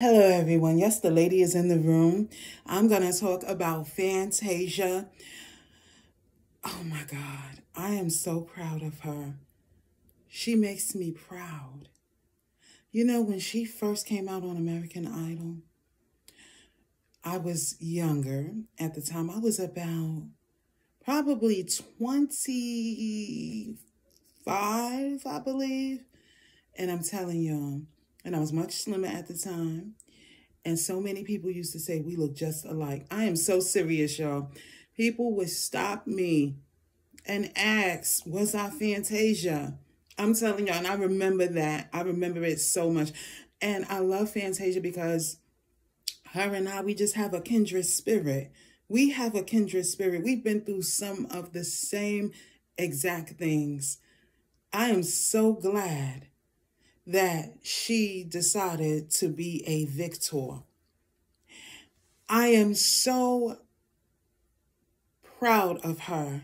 Hello, everyone. Yes, the lady is in the room. I'm going to talk about Fantasia. Oh my God. I am so proud of her. She makes me proud. You know, when she first came out on American Idol, I was younger at the time. I was about probably 25, I believe. And I'm telling y'all, and I was much slimmer at the time. And so many people used to say we look just alike. I am so serious, y'all. People would stop me and ask, was I Fantasia? I'm telling y'all, and I remember that. I remember it so much. And I love Fantasia because her and I, we just have a kindred spirit. We have a kindred spirit. We've been through some of the same exact things. I am so glad that she decided to be a victor. I am so proud of her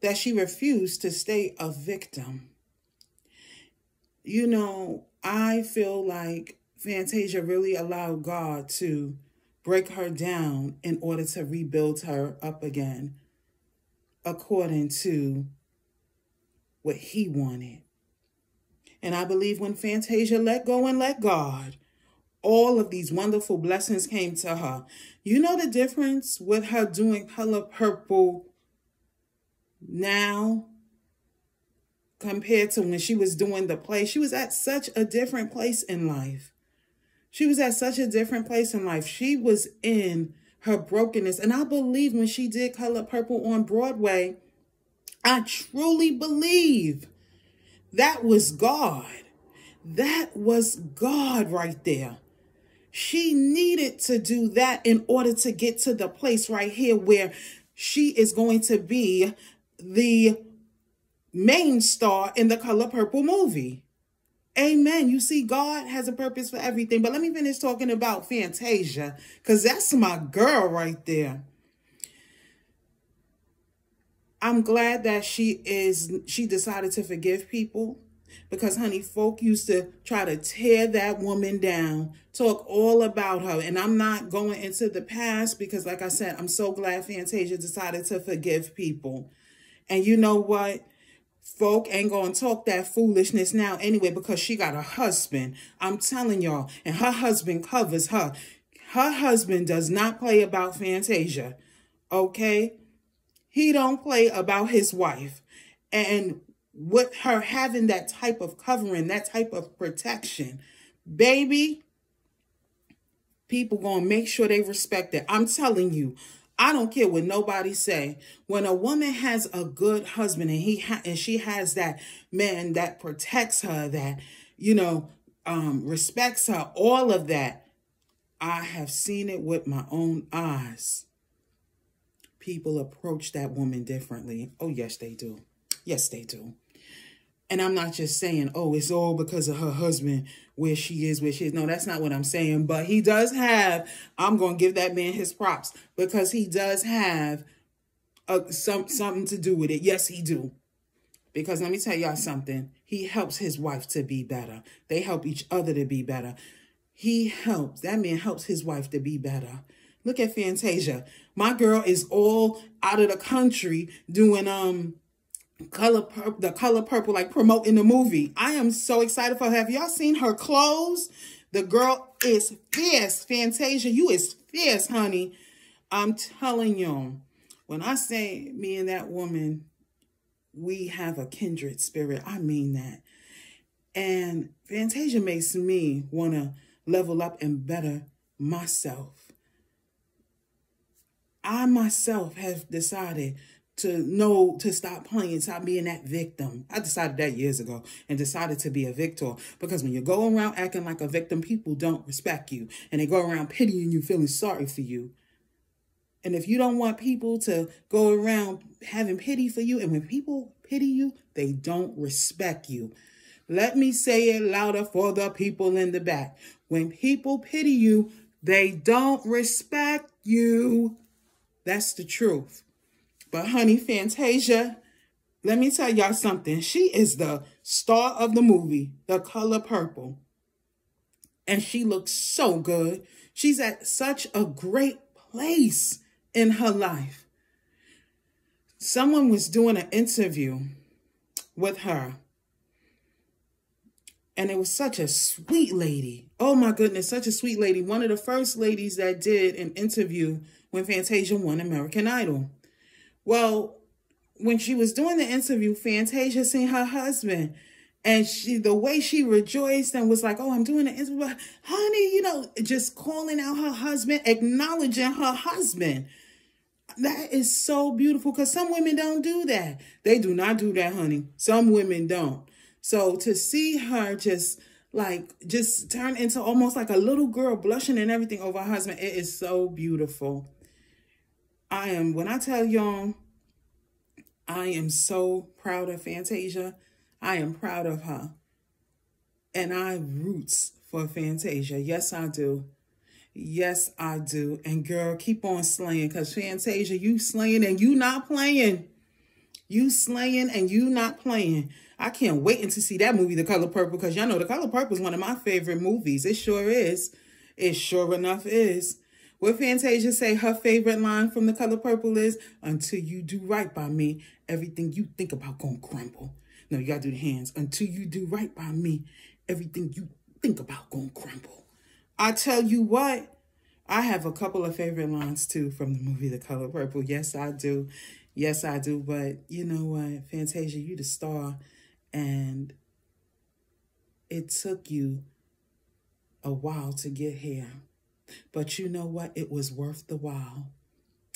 that she refused to stay a victim. You know, I feel like Fantasia really allowed God to break her down in order to rebuild her up again according to what he wanted. And I believe when Fantasia let go and let God, all of these wonderful blessings came to her. You know the difference with her doing color purple now compared to when she was doing the play? She was at such a different place in life. She was at such a different place in life. She was in her brokenness. And I believe when she did Color Purple on Broadway, I truly believe that was God. That was God right there. She needed to do that in order to get to the place right here where she is going to be the main star in the Color Purple movie. Amen. You see, God has a purpose for everything. But let me finish talking about Fantasia because that's my girl right there. I'm glad that she is she decided to forgive people because honey folk used to try to tear that woman down talk all about her. And i'm not going into the past because like i said i'm so glad fantasia decided to forgive people. And you know what? Folk ain't gonna talk that foolishness now anyway because she got a husband. I'm telling y'all. And her husband covers her. Her husband does not play about fantasia okay he don't play about his wife. And with her having that type of covering, that type of protection, baby, people going to make sure they respect it. I'm telling you, I don't care what nobody say. When a woman has a good husband and he and she has that man that protects her, that you know, um, respects her, all of that, I have seen it with my own eyes people approach that woman differently. Oh, yes, they do. Yes, they do. And I'm not just saying, oh, it's all because of her husband, where she is, where she is. No, that's not what I'm saying. But he does have, I'm going to give that man his props because he does have a, some something to do with it. Yes, he do. Because let me tell y'all something. He helps his wife to be better. They help each other to be better. He helps, that man helps his wife to be better. Look at Fantasia. My girl is all out of the country doing um color purple, the color purple, like promoting the movie. I am so excited for her. Have y'all seen her clothes? The girl is fierce. Fantasia, you is fierce, honey. I'm telling y'all. when I say me and that woman, we have a kindred spirit. I mean that. And Fantasia makes me want to level up and better myself. I myself have decided to know to stop playing, stop being that victim. I decided that years ago and decided to be a victor because when you go around acting like a victim, people don't respect you and they go around pitying you, feeling sorry for you. And if you don't want people to go around having pity for you, and when people pity you, they don't respect you. Let me say it louder for the people in the back. When people pity you, they don't respect you. That's the truth. But honey, Fantasia, let me tell y'all something. She is the star of the movie, The Color Purple. and she looks so good. She's at such a great place in her life. Someone was doing an interview with her, and it was such a sweet lady. Oh my goodness, such a sweet lady. One of the first ladies that did an interview when Fantasia won American Idol. Well, when she was doing the interview, Fantasia seen her husband and she, the way she rejoiced and was like, oh, I'm doing an interview. Honey, you know, just calling out her husband, acknowledging her husband. That is so beautiful because some women don't do that. They do not do that, honey. Some women don't. So to see her just like just turn into almost like a little girl blushing and everything over her husband, it is so beautiful. I am, when I tell y'all, I am so proud of Fantasia. I am proud of her. And I roots for Fantasia. Yes, I do. Yes, I do. And girl, keep on slaying because Fantasia, you slaying and you not playing. You slaying and you not playing. I can't wait to see that movie, The Color Purple, because y'all know The Color Purple is one of my favorite movies. It sure is. It sure enough is. What Fantasia say her favorite line from The Color Purple is, until you do right by me, everything you think about gonna crumble. No, you gotta do the hands. Until you do right by me, everything you think about gonna crumble. I tell you what, I have a couple of favorite lines too from the movie The Color Purple. Yes, I do. Yes, I do. But you know what, Fantasia, you the star. And it took you a while to get here. But you know what? It was worth the while.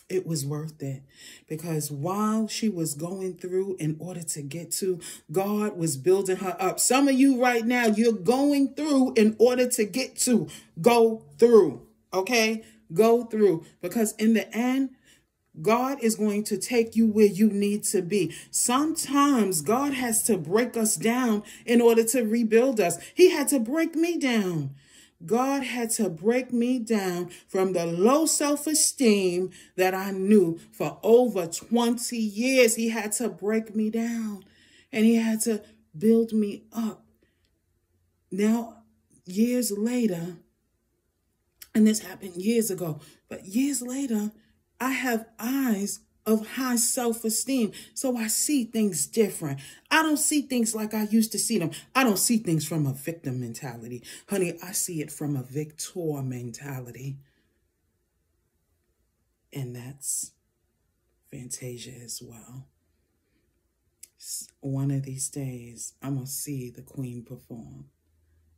It was worth it because while she was going through in order to get to, God was building her up. Some of you right now, you're going through in order to get to. Go through, okay? Go through because in the end, God is going to take you where you need to be. Sometimes God has to break us down in order to rebuild us. He had to break me down. God had to break me down from the low self esteem that I knew for over 20 years. He had to break me down and he had to build me up. Now, years later, and this happened years ago, but years later, I have eyes of high self-esteem. So I see things different. I don't see things like I used to see them. I don't see things from a victim mentality. Honey, I see it from a victor mentality. And that's Fantasia as well. One of these days, I'm going to see the queen perform.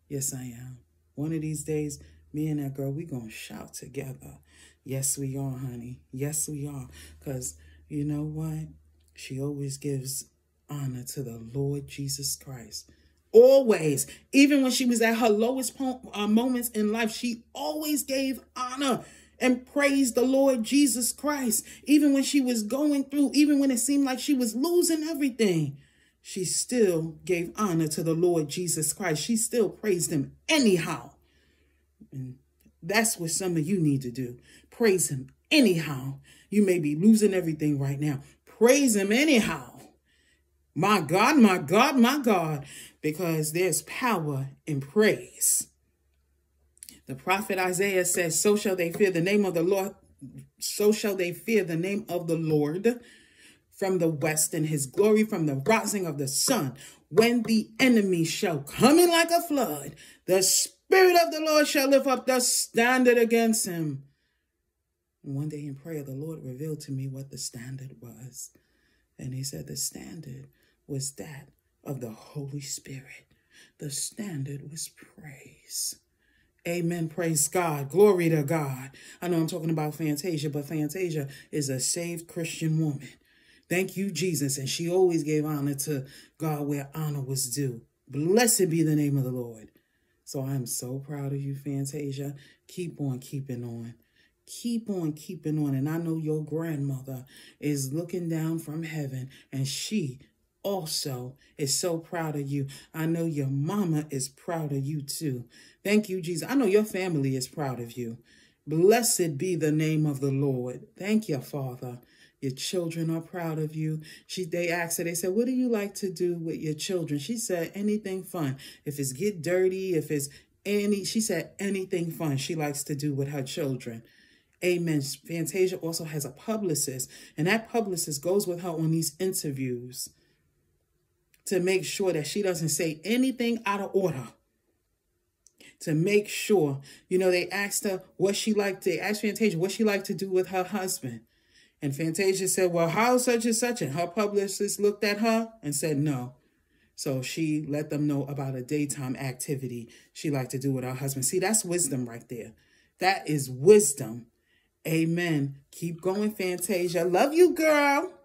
Yes, I am. One of these days, me and that girl, we going to shout together. Yes, we are, honey. Yes, we are. Because you know what? She always gives honor to the Lord Jesus Christ. Always. Even when she was at her lowest uh, moments in life, she always gave honor and praised the Lord Jesus Christ. Even when she was going through, even when it seemed like she was losing everything, she still gave honor to the Lord Jesus Christ. She still praised him anyhow. And that's what some of you need to do. Praise him anyhow. You may be losing everything right now. Praise him anyhow. My God, my God, my God, because there's power in praise. The prophet Isaiah says, so shall they fear the name of the Lord. So shall they fear the name of the Lord from the west and his glory from the rising of the sun. When the enemy shall come in like a flood, the spirit of the Lord shall lift up the standard against him. And one day in prayer, the Lord revealed to me what the standard was. And he said the standard was that of the Holy Spirit. The standard was praise. Amen. Praise God. Glory to God. I know I'm talking about Fantasia, but Fantasia is a saved Christian woman. Thank you, Jesus. And she always gave honor to God where honor was due. Blessed be the name of the Lord. So I'm so proud of you, Fantasia. Keep on keeping on keep on keeping on. And I know your grandmother is looking down from heaven and she also is so proud of you. I know your mama is proud of you too. Thank you, Jesus. I know your family is proud of you. Blessed be the name of the Lord. Thank you, Father. Your children are proud of you. She they asked her, they said, What do you like to do with your children? She said, anything fun. If it's get dirty, if it's any, she said anything fun she likes to do with her children. Amen. Fantasia also has a publicist, and that publicist goes with her on these interviews to make sure that she doesn't say anything out of order. To make sure, you know, they asked her what she liked. They asked Fantasia what she liked to do with her husband. And Fantasia said, Well, how such and such? And her publicist looked at her and said, No. So she let them know about a daytime activity she liked to do with her husband. See, that's wisdom right there. That is wisdom. Amen. Keep going, Fantasia. Love you, girl.